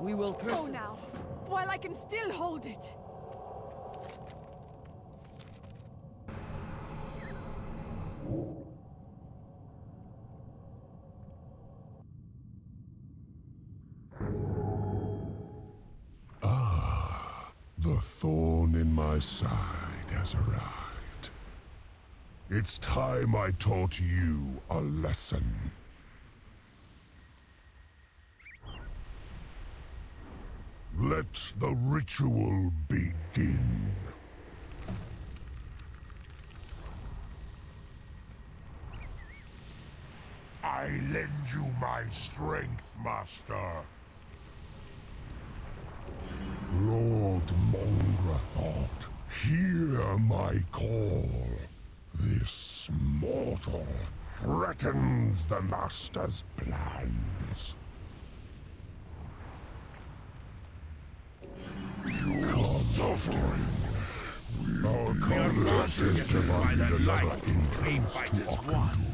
We will Go person. now, while I can still hold it. Ah, the thorn in my side has arrived. It's time I taught you a lesson. Let the ritual begin. I lend you my strength, Master. Lord Mongrathot, hear my call. This mortal threatens the Master's plans. Suffering will be converted by the light we fight as one.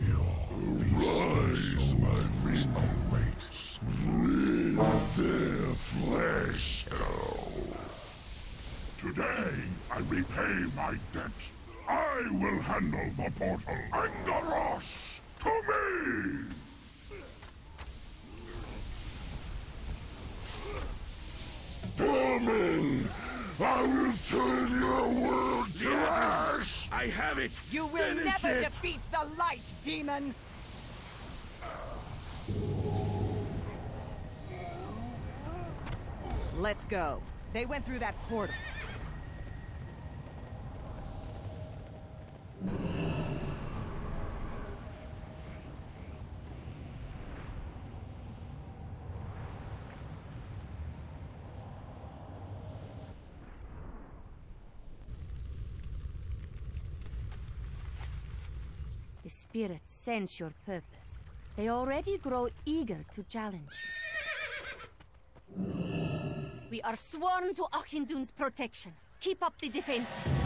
Your rise, my minions. With their flesh. Today, I repay my debt. I will handle the portal. Angaros, to me! Vermin! I will turn your world to ash! I have it. You will Finish never it. defeat the light, demon! Let's go. They went through that portal. The spirits sense your purpose. They already grow eager to challenge you. We are sworn to Auchindoun's protection. Keep up the defenses.